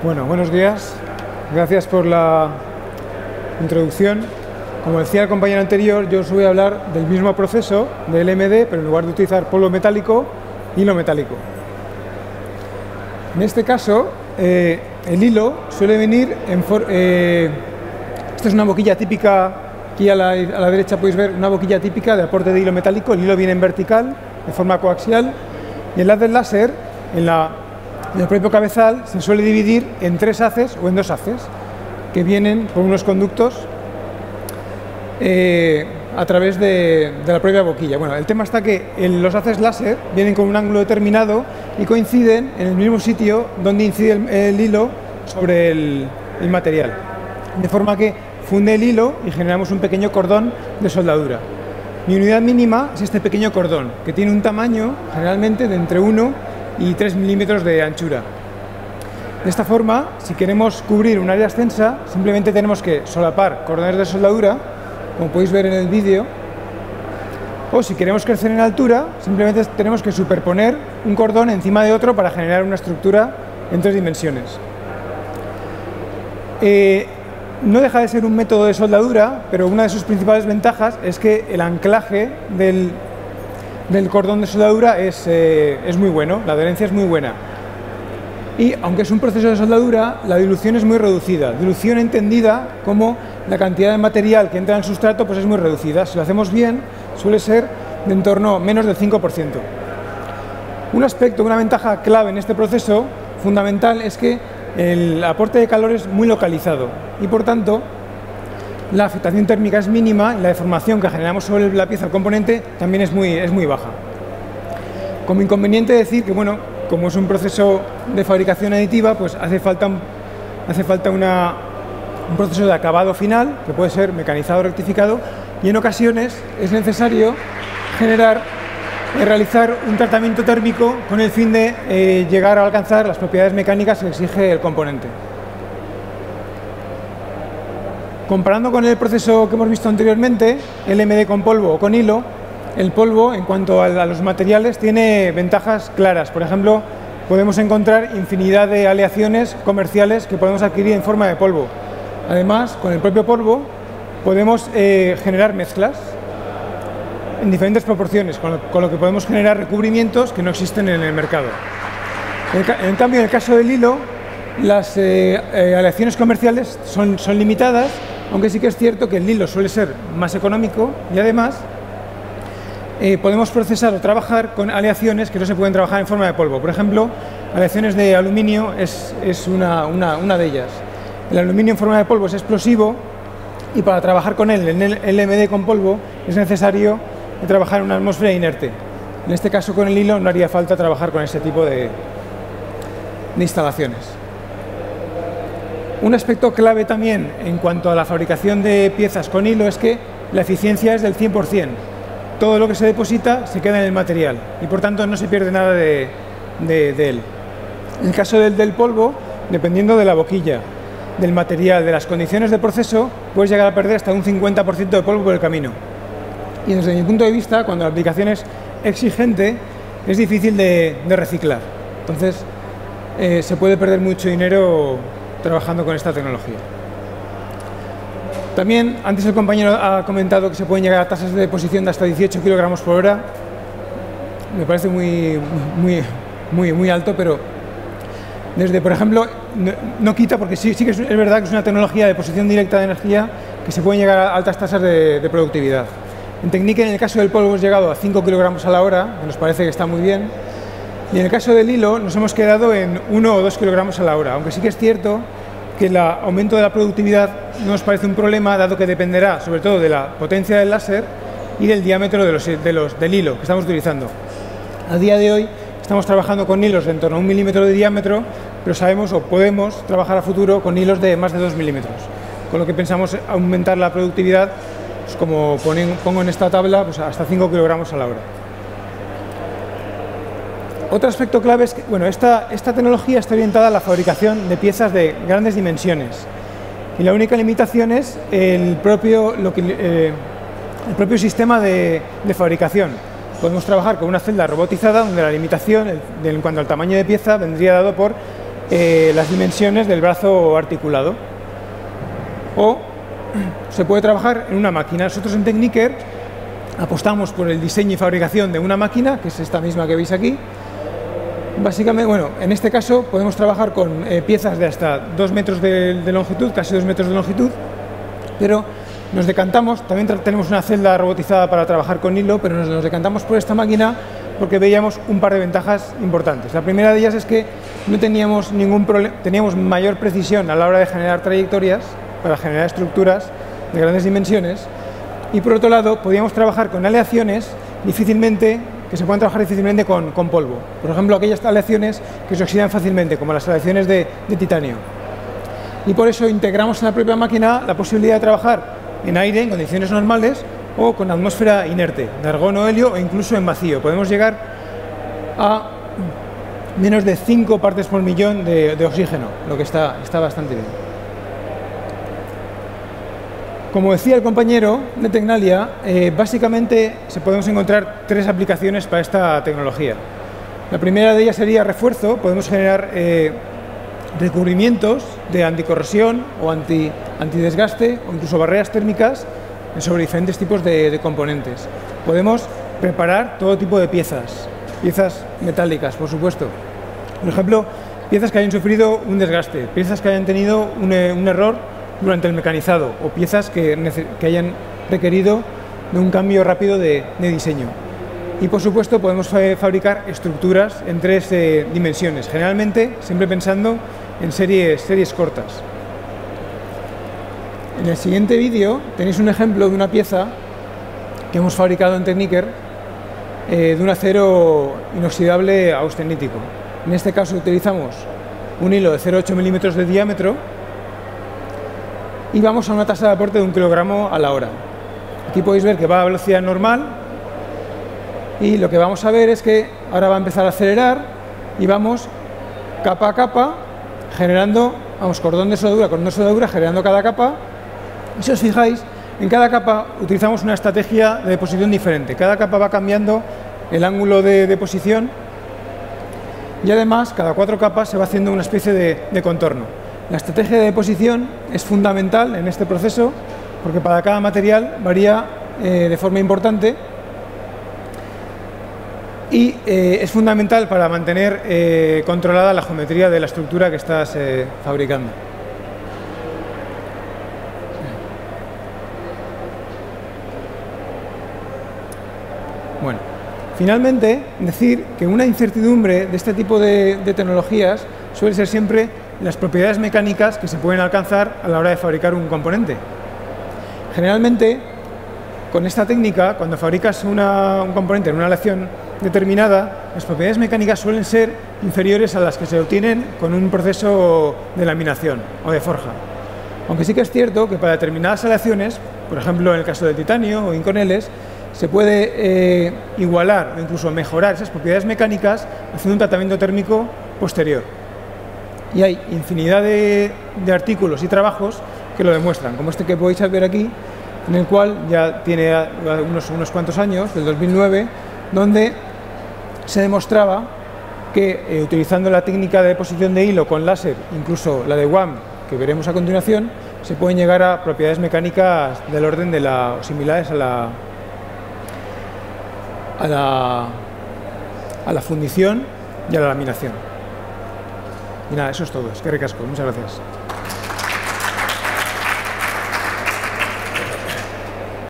Bueno, buenos días. Gracias por la introducción. Como decía el compañero anterior, yo os voy a hablar del mismo proceso del LMD, pero en lugar de utilizar polvo metálico, hilo metálico. En este caso, eh, el hilo suele venir en... Eh, esta es una boquilla típica, aquí a la, a la derecha podéis ver una boquilla típica de aporte de hilo metálico. El hilo viene en vertical, de forma coaxial, y el haz del láser, en la el propio cabezal se suele dividir en tres haces o en dos haces, que vienen por unos conductos eh, a través de, la propia boquilla. Bueno, el tema está que los haces láser vienen con un ángulo determinado y coinciden en el mismo sitio donde incide el, hilo sobre el, material. De forma que funde el hilo y generamos un pequeño cordón de soldadura. Mi unidad mínima es este pequeño cordón, que tiene un tamaño generalmente de entre 1 y 3 milímetros de anchura. De esta forma, si queremos cubrir un área extensa, simplemente tenemos que solapar cordones de soldadura, como podéis ver en el vídeo, o si queremos crecer en altura, simplemente tenemos que superponer un cordón encima de otro para generar una estructura en tres dimensiones. Eh, no deja de ser un método de soldadura, pero una de sus principales ventajas es que el anclaje del del cordón de soldadura es, eh, es muy bueno, la adherencia es muy buena. Y aunque es un proceso de soldadura, la dilución es muy reducida. Dilución entendida como la cantidad de material que entra en el sustrato pues es muy reducida. Si lo hacemos bien, suele ser de en torno a menos del 5%. Un aspecto, una ventaja clave en este proceso fundamental es que el aporte de calor es muy localizado y por tanto la afectación térmica es mínima y la deformación que generamos sobre la pieza, el componente, también es muy, es muy baja. Como inconveniente decir que, bueno, como es un proceso de fabricación aditiva, pues hace falta, hace falta un proceso de acabado final, que puede ser mecanizado o rectificado, y en ocasiones es necesario generar, eh, realizar un tratamiento térmico con el fin de eh, llegar a alcanzar las propiedades mecánicas que exige el componente. Comparando con el proceso que hemos visto anteriormente, LMD con polvo o con hilo, el polvo, en cuanto a los materiales, tiene ventajas claras. Por ejemplo, podemos encontrar infinidad de aleaciones comerciales que podemos adquirir en forma de polvo. Además, con el propio polvo podemos eh, generar mezclas en diferentes proporciones, con lo, que podemos generar recubrimientos que no existen en el mercado. En, cambio, en el caso del hilo, las eh, eh, aleaciones comerciales son, son limitadas aunque sí que es cierto que el hilo suele ser más económico y además eh, podemos procesar o trabajar con aleaciones que no se pueden trabajar en forma de polvo. Por ejemplo, aleaciones de aluminio es, una, de ellas. El aluminio en forma de polvo es explosivo y para trabajar con él en el LMD con polvo es necesario trabajar en una atmósfera inerte. En este caso con el hilo no haría falta trabajar con ese tipo de instalaciones. Un aspecto clave también en cuanto a la fabricación de piezas con hilo es que la eficiencia es del 100%. Todo lo que se deposita se queda en el material y por tanto no se pierde nada de, él. En el caso del, polvo, dependiendo de la boquilla, del material, de las condiciones de proceso, puedes llegar a perder hasta un 50% de polvo por el camino. Y desde mi punto de vista, cuando la aplicación es exigente, es difícil de, reciclar. Entonces, eh, se puede perder mucho dinero trabajando con esta tecnología. También, antes el compañero ha comentado que se pueden llegar a tasas de deposición de hasta 18 kilogramos por hora. Me parece muy, muy, muy, muy alto, pero desde, por ejemplo, no, quita, porque sí, sí que es, verdad que es una tecnología de deposición directa de energía que se pueden llegar a altas tasas de, productividad. En técnica, en el caso del polvo, hemos llegado a 5 kilogramos a la hora, que nos parece que está muy bien, y en el caso del hilo nos hemos quedado en 1 o 2 kilogramos a la hora, aunque sí que es cierto que el aumento de la productividad no nos parece un problema, dado que dependerá sobre todo de la potencia del láser y del diámetro de los, del hilo que estamos utilizando. A día de hoy estamos trabajando con hilos de en torno a un milímetro de diámetro, pero sabemos o podemos trabajar a futuro con hilos de más de 2 milímetros, con lo que pensamos aumentar la productividad, pues como pongo en esta tabla, pues hasta 5 kilogramos a la hora. Otro aspecto clave es que bueno, esta, esta tecnología está orientada a la fabricación de piezas de grandes dimensiones y la única limitación es el propio, eh, el propio sistema de, fabricación. Podemos trabajar con una celda robotizada donde la limitación en cuanto al tamaño de pieza vendría dado por eh, las dimensiones del brazo articulado. O se puede trabajar en una máquina. Nosotros en Techniker apostamos por el diseño y fabricación de una máquina, que es esta misma que veis aquí. Básicamente, bueno, en este caso podemos trabajar con eh, piezas de hasta 2 metros de, longitud, casi 2 metros de longitud, pero nos decantamos, también tenemos una celda robotizada para trabajar con hilo, pero nos, decantamos por esta máquina porque veíamos un par de ventajas importantes. La primera de ellas es que no teníamos ningún problema, teníamos mayor precisión a la hora de generar trayectorias para generar estructuras de grandes dimensiones y por otro lado podíamos trabajar con aleaciones difícilmente que se pueden trabajar difícilmente con, polvo. Por ejemplo, aquellas aleaciones que se oxidan fácilmente, como las aleaciones de, de titanio. Y por eso integramos en la propia máquina la posibilidad de trabajar en aire, en condiciones normales, o con atmósfera inerte, de argono, helio o incluso en vacío. Podemos llegar a menos de 5 partes por millón de, de oxígeno, lo que está, está bastante bien. Como decía el compañero de Tecnalia, eh, básicamente se podemos encontrar tres aplicaciones para esta tecnología. La primera de ellas sería refuerzo, podemos generar eh, recubrimientos de anticorrosión o anti, antidesgaste o incluso barreras térmicas sobre diferentes tipos de, componentes. Podemos preparar todo tipo de piezas, piezas metálicas, por supuesto. Por ejemplo, piezas que hayan sufrido un desgaste, piezas que hayan tenido un, eh, un error durante el mecanizado o piezas que, hayan requerido de un cambio rápido de, diseño. Y por supuesto podemos fabricar estructuras en tres eh, dimensiones, generalmente siempre pensando en series, series cortas. En el siguiente vídeo tenéis un ejemplo de una pieza que hemos fabricado en Techniker eh, de un acero inoxidable austenítico. En este caso utilizamos un hilo de 0,8 milímetros de diámetro y vamos a una tasa de aporte de un kilogramo a la hora. Aquí podéis ver que va a velocidad normal y lo que vamos a ver es que ahora va a empezar a acelerar y vamos capa a capa generando, vamos, cordón de soldadura, cordón de soldadura, generando cada capa. Y si os fijáis, en cada capa utilizamos una estrategia de deposición diferente. Cada capa va cambiando el ángulo de deposición y además cada cuatro capas se va haciendo una especie de contorno. La estrategia de deposición es fundamental en este proceso porque para cada material varía eh, de forma importante y eh, es fundamental para mantener eh, controlada la geometría de la estructura que estás fabricando. Bueno, finalmente decir que una incertidumbre de este tipo de tecnologías suele ser siempre las propiedades mecánicas que se pueden alcanzar a la hora de fabricar un componente. Generalmente, con esta técnica, cuando fabricas un componente en una aleación determinada, las propiedades mecánicas suelen ser inferiores a las que se obtienen con un proceso de laminación o de forja. Aunque sí que es cierto que para determinadas aleaciones, por ejemplo en el caso del titanio o inconeles, se puede eh, igualar o incluso mejorar esas propiedades mecánicas haciendo un tratamiento térmico posterior y hay infinidad de, artículos y trabajos que lo demuestran, como este que podéis ver aquí, en el cual ya tiene unos, unos cuantos años, del 2009, donde se demostraba que eh, utilizando la técnica de deposición de hilo con láser, incluso la de WAM, que veremos a continuación, se pueden llegar a propiedades mecánicas del orden de la, similares a la, a la, a la fundición y a la laminación. Y nada, eso es todo. Es que recasco. Muchas gracias.